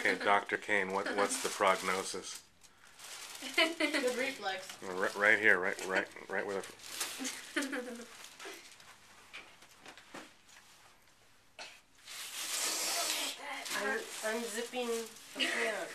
Okay, Dr. Kane, what, what's the prognosis? Good reflex. Right, right here, right, right, right where the, I'm zipping the pants.